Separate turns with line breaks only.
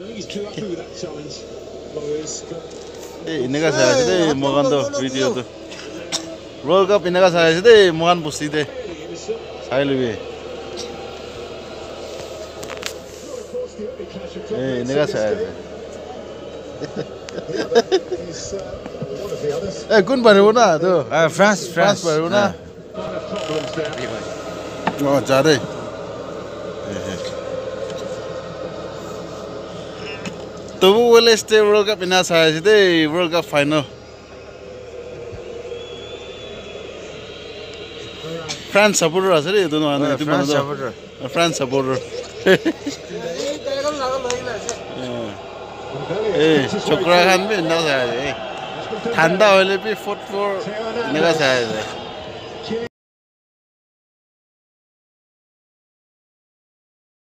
ए
मगान world cup हिँडेका छाइरहेको छ they मगानी they ए कुन न
नान्स फ्रान्स भर
जाँदै তবু বলে স্টে ওয়ার্ল্ড কাপ ইনা সাই আছে দে world cup final France supporter আছে রে দুনো আনে তুমি মানো ফ্রান্স সাপোর্টার এই চক্র খান বি না সাই ঠান্ডা হইলে বি ফুটবল নেগা সাই আছে